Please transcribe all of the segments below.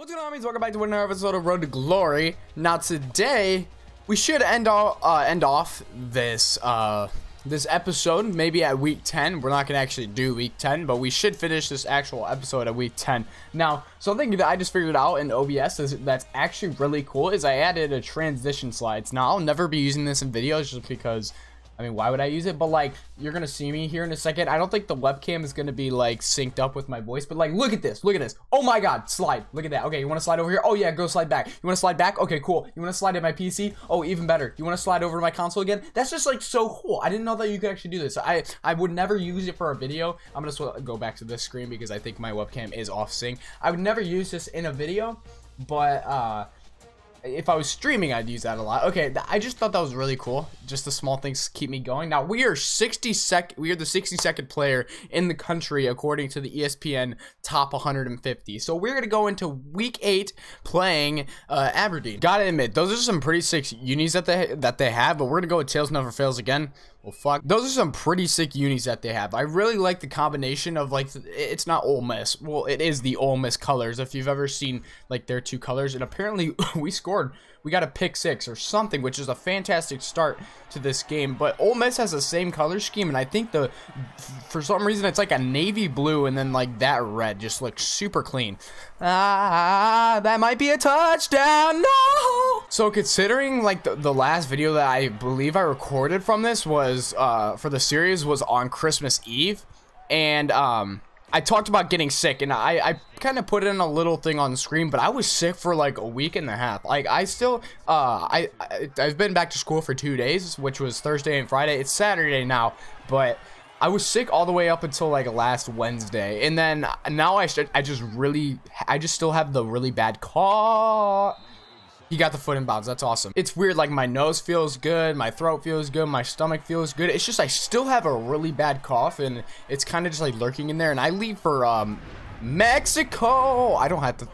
What's going on, guys? Welcome back to another episode of Road to Glory. Now today, we should end all uh, end off this uh, this episode maybe at week 10. We're not gonna actually do week 10, but we should finish this actual episode at week 10. Now, something that I just figured out in OBS is that's actually really cool is I added a transition slides. Now I'll never be using this in videos just because I mean, why would I use it? But like, you're gonna see me here in a second. I don't think the webcam is gonna be like synced up with my voice, but like, look at this, look at this. Oh my God, slide, look at that. Okay, you wanna slide over here? Oh yeah, go slide back. You wanna slide back? Okay, cool. You wanna slide to my PC? Oh, even better. You wanna slide over to my console again? That's just like so cool. I didn't know that you could actually do this. I, I would never use it for a video. I'm gonna go back to this screen because I think my webcam is off sync. I would never use this in a video, but uh, if I was streaming, I'd use that a lot. Okay, I just thought that was really cool. Just the small things keep me going. Now we are 60 sec. We are the 62nd player in the country according to the ESPN top 150. So we're gonna go into week eight playing uh, Aberdeen. Gotta admit, those are some pretty sick unis that they that they have. But we're gonna go with Tails Never Fails again. Well, fuck. Those are some pretty sick unis that they have. I really like the combination of, like, it's not Ole Miss. Well, it is the Ole Miss colors, if you've ever seen, like, their two colors. And apparently, we scored. We got a pick six or something, which is a fantastic start to this game. But Ole Miss has the same color scheme, and I think the, for some reason, it's like a navy blue, and then, like, that red just looks super clean. Ah, that might be a touchdown. No! So considering, like, the, the last video that I believe I recorded from this was uh, for the series was on Christmas Eve, and um, I talked about getting sick, and I, I kind of put in a little thing on the screen, but I was sick for like a week and a half. Like I still, uh, I, I I've been back to school for two days, which was Thursday and Friday. It's Saturday now, but I was sick all the way up until like last Wednesday, and then now I I just really, I just still have the really bad cough he got the foot in bounds. That's awesome. It's weird. Like my nose feels good. My throat feels good. My stomach feels good. It's just I still have a really bad cough and it's kind of just like lurking in there. And I leave for um Mexico. I don't have to.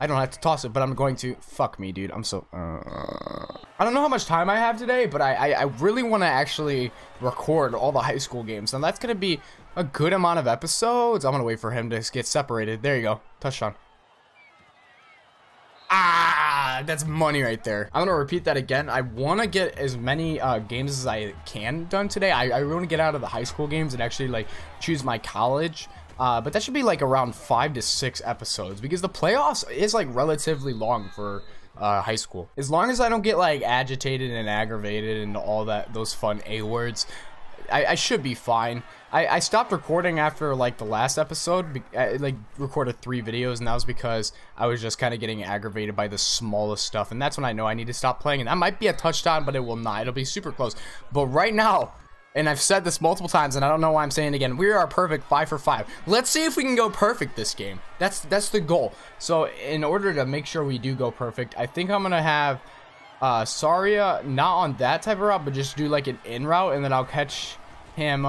I don't have to toss it, but I'm going to. Fuck me, dude. I'm so. Uh, I don't know how much time I have today, but I I, I really want to actually record all the high school games, and that's gonna be a good amount of episodes. I'm gonna wait for him to get separated. There you go, touchdown. Ah, that's money right there. I'm gonna repeat that again. I want to get as many uh, games as I can done today. I, I want to get out of the high school games and actually like choose my college. Uh, but that should be like around five to six episodes because the playoffs is like relatively long for uh, high school. As long as I don't get like agitated and aggravated and all that those fun A words, I, I should be fine. I, I stopped recording after like the last episode. I like recorded three videos, and that was because I was just kind of getting aggravated by the smallest stuff, and that's when I know I need to stop playing. And that might be a touchdown, but it will not. It'll be super close. But right now, and I've said this multiple times, and I don't know why I'm saying it again. We are perfect five for five. Let's see if we can go perfect this game. That's that's the goal. So in order to make sure we do go perfect, I think I'm gonna have uh, Saria not on that type of route, but just do like an in route, and then I'll catch him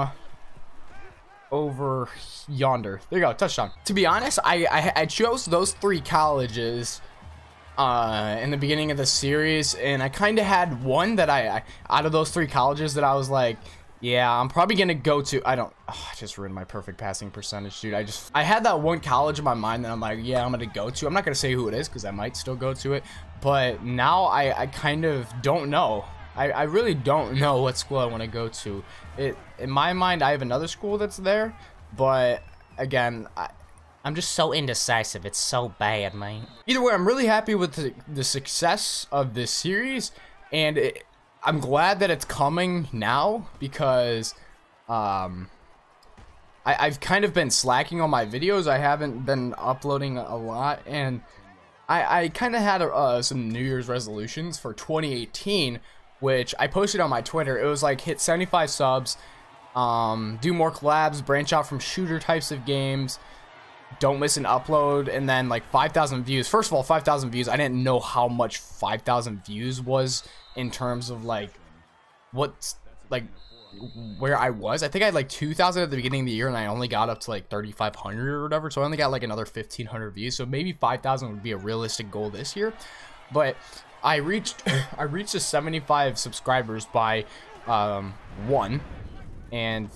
over yonder. There you go, touchdown. To be honest, I, I, I chose those three colleges uh, in the beginning of the series, and I kind of had one that I, I, out of those three colleges that I was like, yeah, I'm probably gonna go to. I don't. Oh, I just ruined my perfect passing percentage, dude. I just. I had that one college in my mind that I'm like, yeah, I'm gonna go to. I'm not gonna say who it is because I might still go to it, but now I, I kind of don't know. I, I really don't know what school I want to go to. It in my mind, I have another school that's there, but again, I, I'm just so indecisive. It's so bad, man. Either way, I'm really happy with the, the success of this series, and it, I'm glad that it's coming now because um, I, I've kind of been slacking on my videos. I haven't been uploading a lot, and I, I kind of had uh, some New Year's resolutions for 2018 which I posted on my Twitter. It was like hit 75 subs, um, do more collabs, branch out from shooter types of games, don't miss an upload, and then like 5,000 views. First of all, 5,000 views. I didn't know how much 5,000 views was in terms of like what like where I was. I think I had like 2,000 at the beginning of the year, and I only got up to like 3,500 or whatever. So I only got like another 1,500 views. So maybe 5,000 would be a realistic goal this year. But I reached I reached the 75 subscribers by um, one, and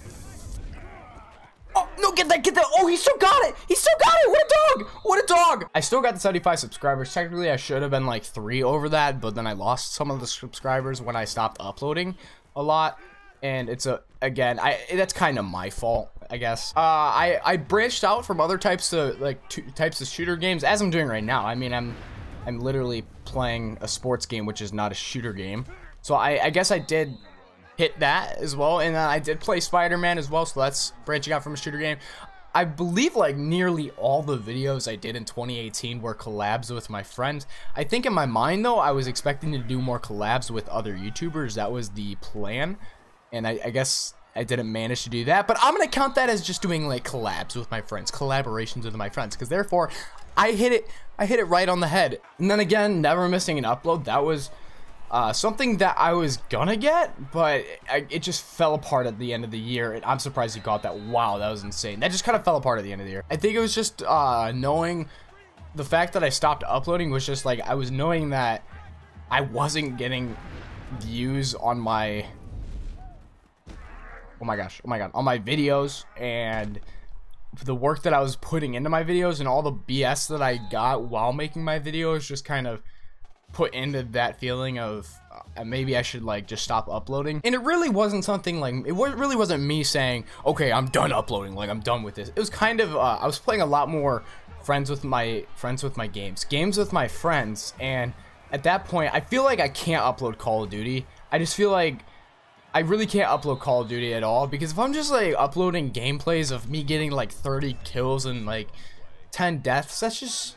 oh No, get that, get that. Oh, he still got it. He still got it. What a dog. What a dog. I still got the 75 subscribers. Technically, I should have been like three over that, but then I lost some of the subscribers when I stopped uploading a lot. And it's a, again, I that's kind of my fault, I guess. Uh, I, I branched out from other types of, like, types of shooter games, as I'm doing right now. I mean, I'm, I'm literally playing a sports game, which is not a shooter game. So I, I guess I did hit that as well. And I did play Spider-Man as well, so that's branching out from a shooter game. I believe like nearly all the videos I did in 2018 were collabs with my friends. I think in my mind though, I was expecting to do more collabs with other YouTubers. That was the plan. And I, I guess I didn't manage to do that, but I'm gonna count that as just doing like collabs with my friends, collaborations with my friends, because therefore I hit it, I hit it right on the head. And then again, never missing an upload. That was uh, something that I was gonna get, but I, it just fell apart at the end of the year. And I'm surprised you got that. Wow, that was insane. That just kind of fell apart at the end of the year. I think it was just uh, knowing the fact that I stopped uploading was just like I was knowing that I wasn't getting views on my oh my gosh oh my god on my videos and the work that I was putting into my videos and all the BS that I got while making my videos just kind of put into that feeling of uh, maybe I should like just stop uploading. And it really wasn't something like it really wasn't me saying, "Okay, I'm done uploading. Like I'm done with this." It was kind of uh, I was playing a lot more friends with my friends with my games, games with my friends, and at that point, I feel like I can't upload Call of Duty. I just feel like I really can't upload Call of Duty at all because if I'm just like uploading gameplays of me getting like 30 kills and like 10 deaths, that's just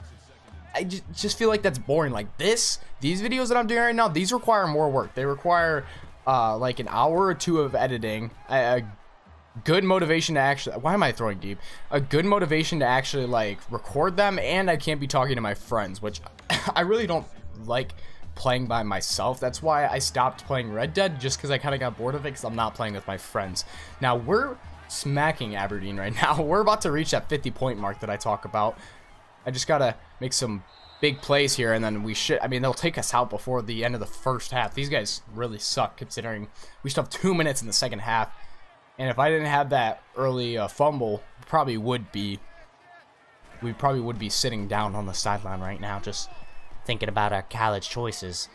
I just feel like that's boring. Like this, these videos that I'm doing right now, these require more work. They require uh, like an hour or two of editing, a, a good motivation to actually. Why am I throwing deep? A good motivation to actually like record them, and I can't be talking to my friends, which I really don't like playing by myself. That's why I stopped playing Red Dead, just because I kind of got bored of it, because I'm not playing with my friends. Now we're smacking Aberdeen right now. We're about to reach that 50 point mark that I talk about. I just gotta make some big plays here, and then we should. I mean, they'll take us out before the end of the first half. These guys really suck, considering we still have two minutes in the second half. And if I didn't have that early uh, fumble, probably would be. We probably would be sitting down on the sideline right now, just thinking about our college choices.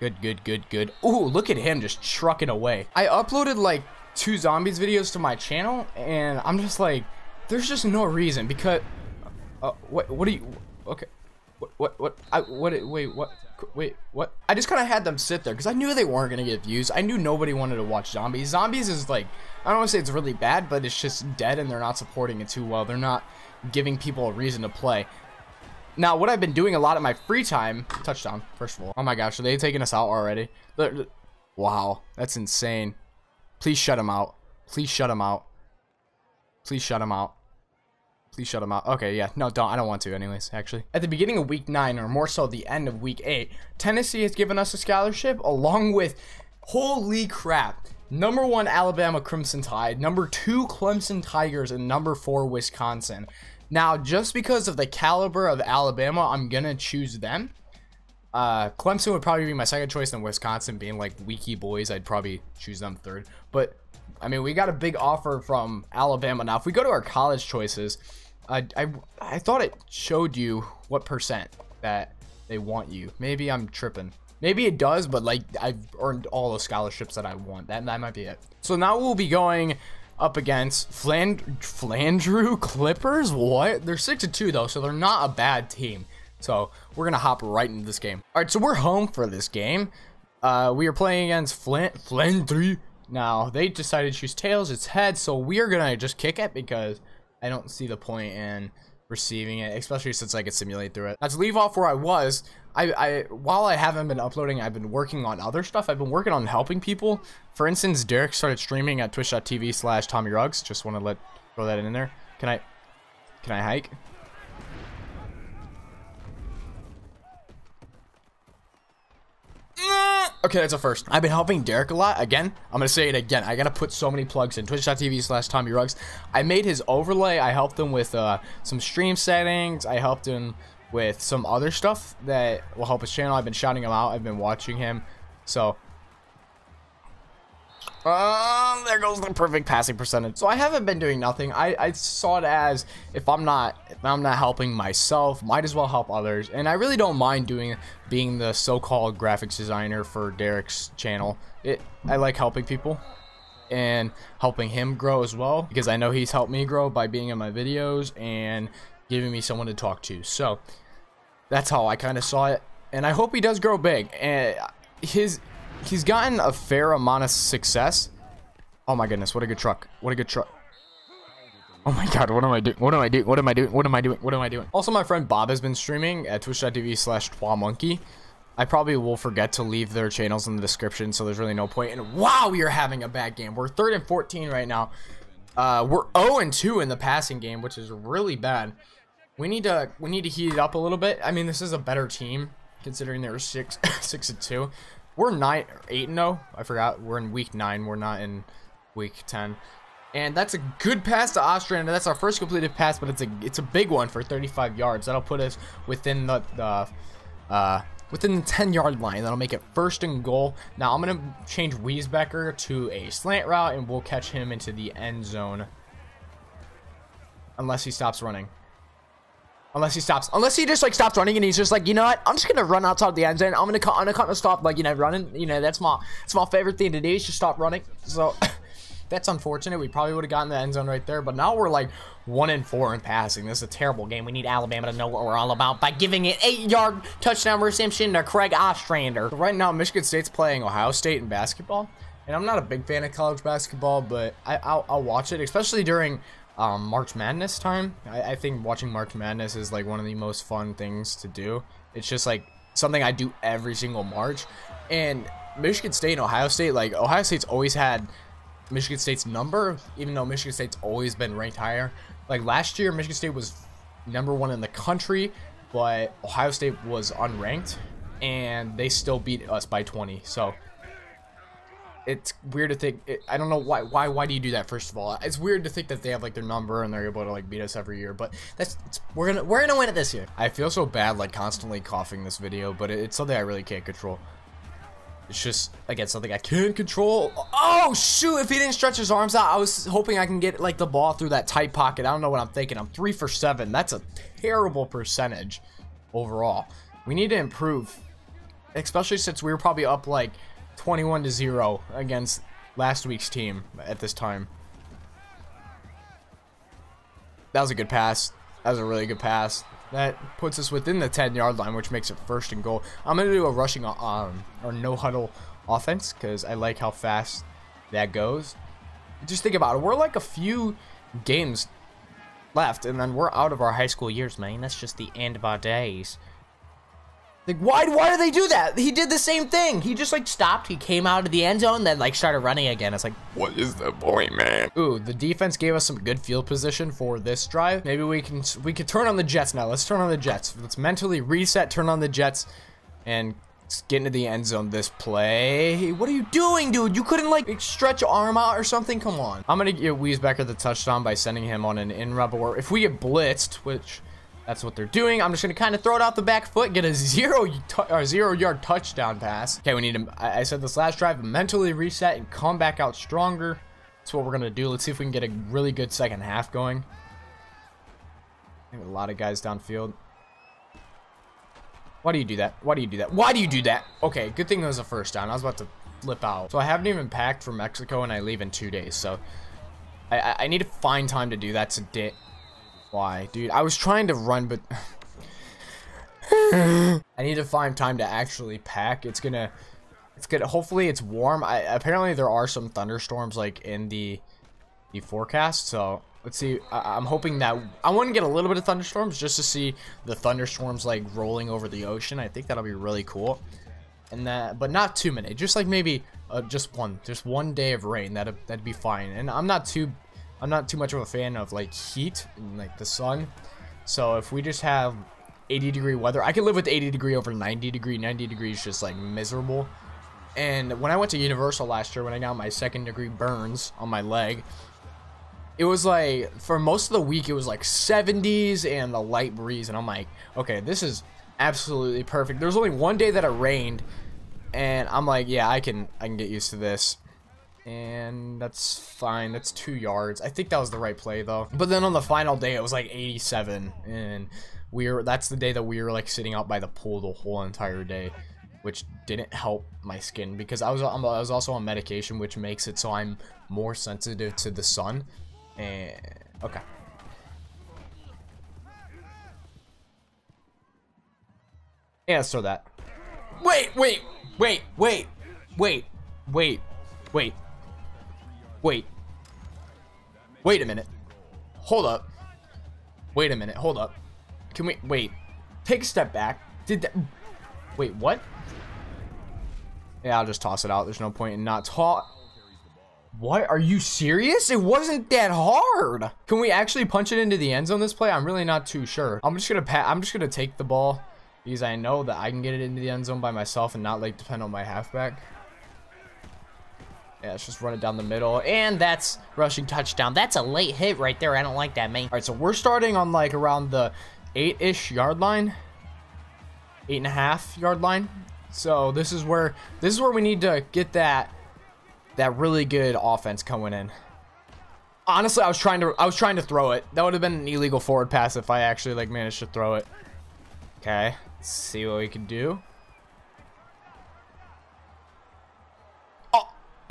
Good, good, good, good. Ooh, look at him just trucking away. I uploaded like two zombies videos to my channel, and I'm just like, there's just no reason because uh, what? What are you? Okay. What? What? What? I, what? Wait. What? Wait. What? I just kind of had them sit there because I knew they weren't gonna get views. I knew nobody wanted to watch zombies. Zombies is like I don't want to say it's really bad, but it's just dead and they're not supporting it too well. They're not giving people a reason to play. Now, what I've been doing a lot of my free time, touchdown, first of all. Oh my gosh, are they taking us out already? Wow, that's insane. Please shut him out. Please shut him out. Please shut him out. Please shut him out. Okay, yeah. No, don't. I don't want to anyways, actually. At the beginning of week 9, or more so the end of week 8, Tennessee has given us a scholarship along with, holy crap, number 1 Alabama Crimson Tide, number 2 Clemson Tigers, and number 4 Wisconsin. Now, just because of the caliber of Alabama, I'm going to choose them. Uh, Clemson would probably be my second choice, and Wisconsin being like weaky boys, I'd probably choose them third. But, I mean, we got a big offer from Alabama. Now, if we go to our college choices, I, I, I thought it showed you what percent that they want you. Maybe I'm tripping. Maybe it does, but like I've earned all the scholarships that I want. That, that might be it. So now we'll be going up against Fland Flandreau Clippers. What? They're 6 to 2 though, so they're not a bad team. So we're gonna hop right into this game. All right, so we're home for this game. Uh, we are playing against Flint Flandreau. Now they decided to choose tails. It's heads, so we are gonna just kick it because I don't see the point in receiving it, especially since I could simulate through it. Now to leave off where I was, I, I while I haven't been uploading, I've been working on other stuff. I've been working on helping people. For instance, Derek started streaming at twitch.tv slash Tommy Ruggs. Just want to let throw that in there. Can I can I hike? Okay, that's a first. I've been helping Derek a lot. Again, I'm going to say it again. I got to put so many plugs in. Twitch.tv slash Tommy Ruggs. I made his overlay. I helped him with uh, some stream settings. I helped him with some other stuff that will help his channel. I've been shouting him out. I've been watching him. So, Uh, there goes the perfect passing percentage. So I haven't been doing nothing. I, I saw it as if I'm not if I'm not helping myself, might as well help others. And I really don't mind doing being the so-called graphics designer for Derek's channel. It I like helping people and helping him grow as well because I know he's helped me grow by being in my videos and giving me someone to talk to. So that's how I kind of saw it. And I hope he does grow big. And his he's gotten a fair amount of success. Oh my goodness, what a good truck. What a good truck. Oh my god, what am I doing? What am I doing? What am I doing? What am I doing? What am I doing? Also, my friend Bob has been streaming at twitch.tv slash monkey. I probably will forget to leave their channels in the description, so there's really no point. And wow, we are having a bad game. We're 3rd and 14 right now. Uh, we're 0 and 2 in the passing game, which is really bad. We need to we need to heat it up a little bit. I mean, this is a better team considering they were six six and two. We're nine, eight and zero. Oh. I forgot. We're in week nine. We're not in week ten. And that's a good pass to Ostrander. That's our first completed pass, but it's a it's a big one for 35 yards. That'll put us within the, the uh, within the 10 yard line. That'll make it first and goal. Now I'm gonna change Wiesbecker to a slant route, and we'll catch him into the end zone. Unless he stops running. Unless he stops. Unless he just like stops running and he's just like, you know what? I'm just gonna run outside the end zone. I'm gonna. I'm gonna stop like you know running. You know that's my that's my favorite thing to do is just stop running. So that's unfortunate. We probably would have gotten the end zone right there. But now we're like one and four in passing. This is a terrible game. We need Alabama to know what we're all about by giving it eight yard touchdown reception to Craig Ostrander. So right now Michigan State's playing Ohio State in basketball. And I'm not a big fan of college basketball, but I, I'll, I'll watch it, especially during um, March Madness time. I, I think watching March Madness is like one of the most fun things to do. It's just like something I do every single March. And Michigan State and Ohio State, like Ohio State's always had Michigan State's number, even though Michigan State's always been ranked higher. Like last year, Michigan State was number one in the country, but Ohio State was unranked, and they still beat us by 20. So it's weird to think it, i don't know why why why do you do that first of all? It's weird to think that they have like their number and they're able to like beat us every year but that's we're gonna we're gonna win it this year. I feel so bad like constantly coughing this video but it, it's something i really can't control. It's just again something i can't control. Oh shoot if he didn't stretch his arms out i was hoping i can get like the ball through that tight pocket. I don't know what i'm thinking. I'm three for seven. That's a terrible percentage overall. We need to improve especially since we were probably up like 21 to 0 against last week's team at this time. That was a good pass. That was a really good pass. That puts us within the 10 yard line, which makes it first and goal. I'm going to do a rushing um, or no huddle offense because I like how fast that goes. Just think about it. We're like a few games left, and then we're out of our high school years, man. That's just the end of our days. Like, why, why do they do that? He did the same thing. He just, like, stopped. He came out of the end zone, then, like, started running again. It's like, what is the point, man? Ooh, the defense gave us some good field position for this drive. Maybe we can, we can turn on the Jets now. Let's turn on the Jets. Let's mentally reset, turn on the Jets, and get into the end zone this play. What are you doing, dude? You couldn't, like, stretch your arm out or something? Come on. I'm going to get Wiesbecker the touchdown by sending him on an in-rub. Or if we get blitzed, which that's what they're doing. I'm just to kind of throw it out the back foot, get a zero, or zero yard touchdown pass. Okay, we need to, I said this last drive, mentally reset and come back out stronger. That's what we're to do. Let's see if we can get a really good second half going. A lot of guys downfield. Why do you do that? Why do you do that? Why do you do that? Okay, good thing it was a first down. I was about to flip out. So I haven't even packed for Mexico and I leave in two days. So I, I need to find time to do that today. Why? Dude, I was trying to run, but... I need to find time to actually pack. It's gonna... It's gonna... Hopefully it's warm. I, apparently there are some thunderstorms, like, in the, the forecast, so... Let's see. I, I'm hoping that... I want to get a little bit of thunderstorms just to see the thunderstorms, like, rolling over the ocean. I think that'll be really cool. And that... But not too many. Just, like, maybe... Uh, just one. Just one day of rain. That'd, that'd be fine. And I'm not too I'm not too much of a fan of like heat and like the sun. So if we just have 80 degree weather, I can live with 80 degree over 90 degree. 90 degrees is just like miserable. And when I went to Universal last year, when I got my second degree burns on my leg, it was like for most of the week it was like 70s and a light breeze, and I'm like, okay, this is absolutely perfect. There was only one day that it rained, and I'm like, yeah, I can I can get used to this. And that's fine. That's two yards. I think that was the right play though. But then on the final day, it was like 87. And we were that's the day that we were like sitting out by the pool the whole entire day which didn't help my skin because I was I was also on medication which makes it so I'm more sensitive to the sun and okay throw that wait wait wait wait wait wait wait wait wait a minute hold up wait a minute hold up can we wait? Take a step back. Did that? Wait, what? Yeah, I'll just toss it out. There's no point in not taught. What? Are you serious? It wasn't that hard. Can we actually punch it into the end zone this play? I'm really not too sure. I'm just gonna pat. I'm just gonna take the ball because I know that I can get it into the end zone by myself and not like depend on my halfback. Yeah, let's just run it down the middle. And that's rushing touchdown. That's a late hit right there. I don't like that, man. All right, so we're starting on like around the eight-ish yard line, eight and a half yard line. So this is where this is where we need to get that that really good offense coming in. Honestly, I was trying to I was trying to throw it. That would have been an illegal forward pass if I actually like managed to throw it. Okay, let's see what we can do.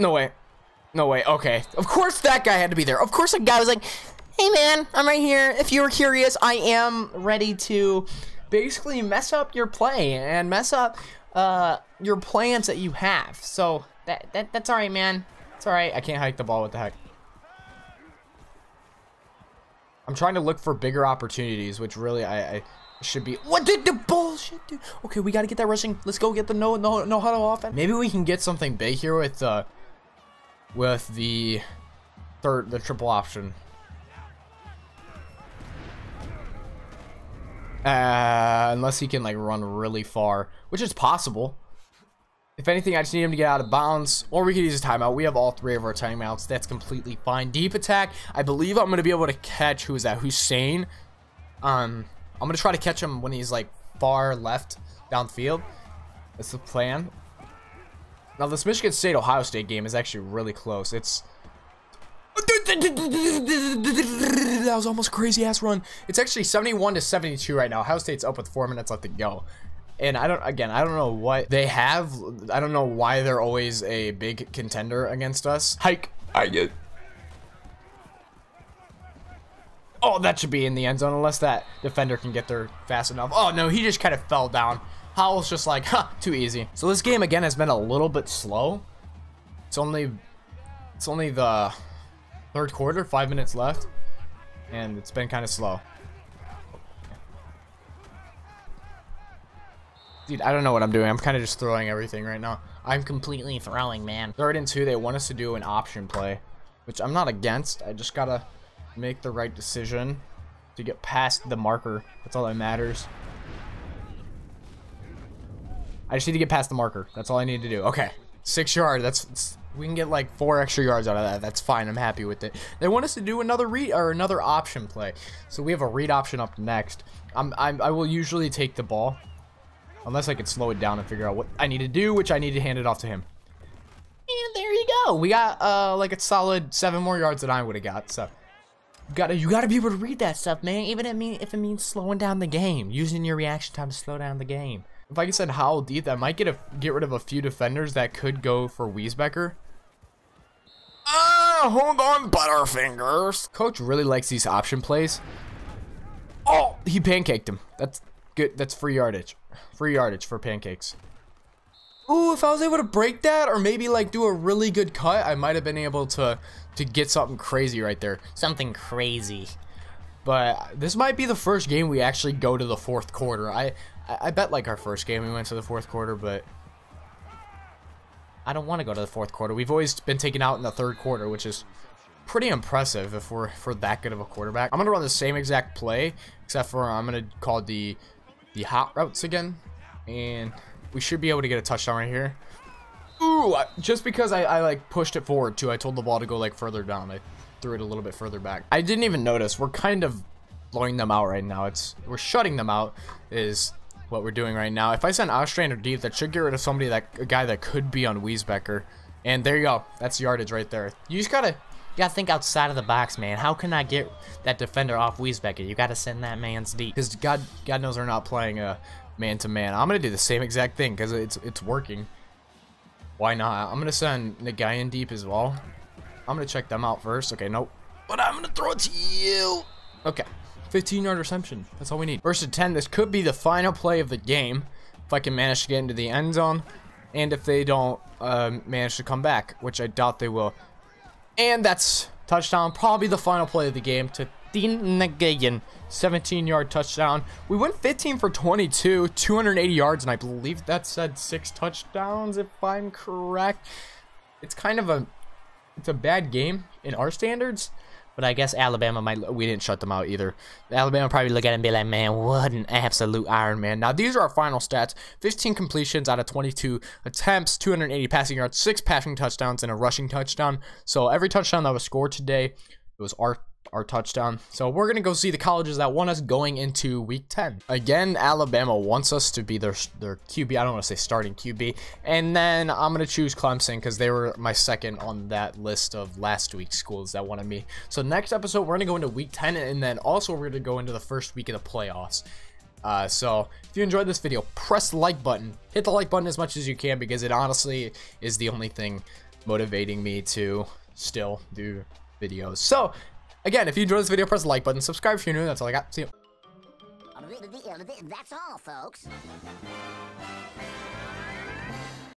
No way. No way. Okay. Of course that guy had to be there. Of course a guy was like, hey man, I'm right here. If you were curious, I am ready to basically mess up your play and mess up uh, your plans that you have. So that, that that's all right, man. It's all right. I can't hike the ball. What the heck? I'm trying to look for bigger opportunities, which really I, I should be. What did the bullshit, dude? Okay, we got to get that rushing. Let's go get the no no no huddle offense. Maybe we can get something big here with uh with the third the triple option. Uh, unless he can like run really far, which is possible. If anything, I just need him to get out of bounds, or we could use a timeout. We have all three of our timeouts. That's completely fine. Deep attack. I believe I'm going to be able to catch, who is that, Hussein. Um, I'm going to try to catch him when he's like far left downfield. That's the plan. Now, this Michigan State-Ohio State game is actually really close. It's that was almost crazy ass run. It's actually 71 to 72 right now. Ohio State's up with four minutes left to go. And I don't, again, I don't know what they have. I don't know why they're always a big contender against us. Hike. I get. Oh, that should be in the end zone unless that defender can get there fast enough. Oh, no, he just kind of fell down. Howell's just like, huh, too easy. So this game, again, has been a little bit slow. It's only, it's only the third quarter, five minutes left, and it's been kind of slow. Dude, I don't know what I'm doing. I'm kind of just throwing everything right now. I'm completely throwing, man. Third and two, they want us to do an option play, which I'm not against. I just gotta make the right decision to get past the marker. That's all that matters. I just need to get past the marker. That's all I need to do. Okay. Six yard. That's we can get like four extra yards out of that. That's fine. I'm happy with it. They want us to do another read or another option play. So we have a read option up next. I'm, I'm, I will usually take the ball unless I can slow it down and figure out what I need to do, which I need to hand it off to him. And there you go. We got uh like a solid seven more yards than I would have got. So you gotta you gotta be able to read that stuff, man. Even if it mean if it means slowing down the game, using your reaction time to slow down the game if I can send Howell deep, that might get a get rid of a few defenders that could go for Wiesbecker. Ah, hold on, Butterfingers. Coach really likes these option plays. Oh, he pancaked him. That's good. That's free yardage. Free yardage for pancakes. Ooh, if I was able to break that or maybe like do a really good cut, I might have been able to to get something crazy right there. Something crazy. But this might be the first game we actually go to the fourth quarter. I I, bet like our first game we went to the fourth quarter, but I don't want to go to the fourth quarter. We've always been taken out in the third quarter, which is pretty impressive if we're for that good of a quarterback. I'm gonna run the same exact play, except for I'm gonna call the the hot routes again, and we should be able to get a touchdown right here. Ooh, just because I, I like pushed it forward too, I told the ball to go like further down. I threw it a little bit further back. I didn't even notice. We're kind of blowing them out right now. It's we're shutting them out. Is what we're doing right now. If I send Ostrander deep, that should get rid of somebody that a guy that could be on Wiesbecker. And there you go. That's yardage right there. You just gotta, you gotta think outside of the box, man. How can I get that defender off Wiesbecker? You gotta send that man's deep. Because God, God knows we're not playing uh, a man-to-man. -man. I'm gonna do the same exact thing because it's it's working. Why not? I'm gonna send the guy in deep as well. I'm gonna check them out first. Okay, nope. But I'm gonna throw it to you. Okay. 15 yard reception. That's all we need. First and 10. This could be the final play of the game. If I can manage to get into the end zone. And if they don't uh, manage to come back, which I doubt they will. And that's touchdown. Probably the final play of the game to Dean Nagayan. 17 yard touchdown. We went 15 for 22, 280 yards, and I believe that said six touchdowns if I'm correct. It's kind of a it's a bad game in our standards. But I guess Alabama might. We didn't shut them out either. Alabama probably look at it and be like, "Man, what an absolute Iron Man." Now these are our final stats: 15 completions out of 22 attempts, 280 passing yards, six passing touchdowns, and a rushing touchdown. So every touchdown that was scored today, it was our our touchdown. So we're going to go see the colleges that want us going into week 10. Again, Alabama wants us to be their, their QB. I don't want to say starting QB. And then I'm going to choose Clemson because they were my second on that list of last week's schools that wanted me. So next episode, we're going to go into week 10 and then also we're going to go into the first week of the playoffs. Uh, so if you enjoyed this video, press the like button. Hit the like button as much as you can because it honestly is the only thing motivating me to still do videos. So Again, if you enjoyed this video, press the like button, subscribe if you're new, that's all I got. See you. That's all, folks.